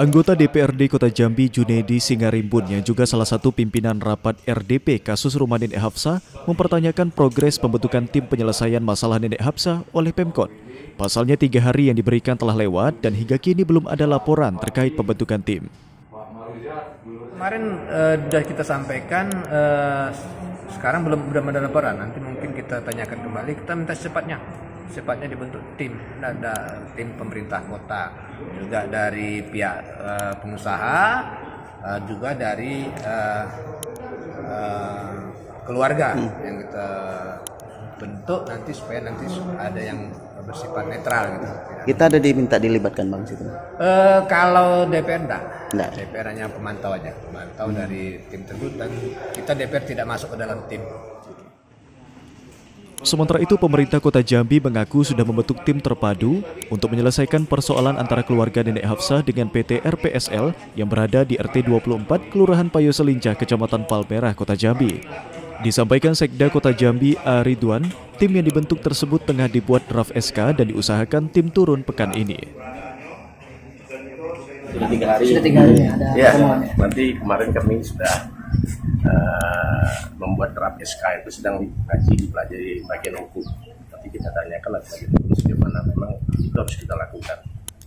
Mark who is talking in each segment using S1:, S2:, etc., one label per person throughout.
S1: Anggota DPRD Kota Jambi Junedi Singarimbun yang juga salah satu pimpinan rapat RDP kasus rumah Nenek Hafsa mempertanyakan progres pembentukan tim penyelesaian masalah Nenek Hafsa oleh Pemkot. Pasalnya tiga hari yang diberikan telah lewat dan hingga kini belum ada laporan terkait pembentukan tim.
S2: Kemarin uh, sudah kita sampaikan, uh, sekarang belum belum ada laporan. Nanti mungkin kita tanyakan kembali. Kita minta secepatnya secepatnya dibentuk tim ada tim pemerintah kota juga dari pihak uh, pengusaha uh, juga dari uh, uh, keluarga hmm. yang kita bentuk nanti supaya nanti ada yang bersifat netral gitu.
S3: Kita ada diminta dilibatkan bang situ.
S2: Uh, kalau DPR enggak. enggak. DPR hanya pemantau aja, pemantau hmm. dari tim tersebut dan kita DPR tidak masuk ke dalam tim.
S1: Sementara itu, pemerintah kota Jambi mengaku sudah membentuk tim terpadu untuk menyelesaikan persoalan antara keluarga Nenek Hafsah dengan PT RPSL yang berada di RT 24 Kelurahan Payo Selincah, Kecamatan Palmerah, Kota Jambi. Disampaikan Sekda Kota Jambi A. Ridwan, tim yang dibentuk tersebut tengah dibuat draft SK dan diusahakan tim turun pekan ini.
S4: Sudah tiga hari. Sudah tiga hari ada ya, nanti kemarin kami sudah uh, membuat draft SK itu sedang dikaji dipelajari bagian hukum. Tapi kita tanyakan lagi bagian bagaimana memang itu harus kita lakukan.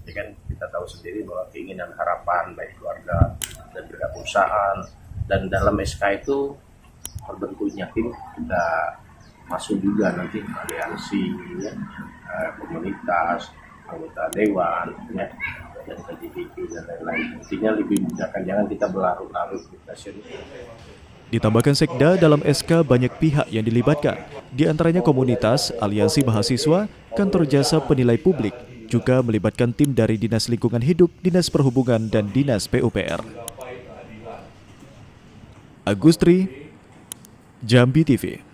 S4: Ya kan? Kita tahu sendiri bahwa keinginan harapan baik keluarga dan juga perusahaan. Dan dalam SK itu terbentuknya tim kita masuk juga nanti aliansi ya, uh, komunitas anggota dewan ya. Dan KJPP dan lain-lain. Intinya lebih mudahkan jangan kita berlarut-larut kita serius
S1: Ditambahkan Sekda dalam SK banyak pihak yang dilibatkan, di antaranya komunitas, aliansi mahasiswa, kantor jasa penilai publik, juga melibatkan tim dari Dinas Lingkungan Hidup, Dinas Perhubungan, dan Dinas PUPR. Agustri, Jambi TV